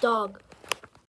Dog.